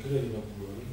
어떻게 되냐고 물어요.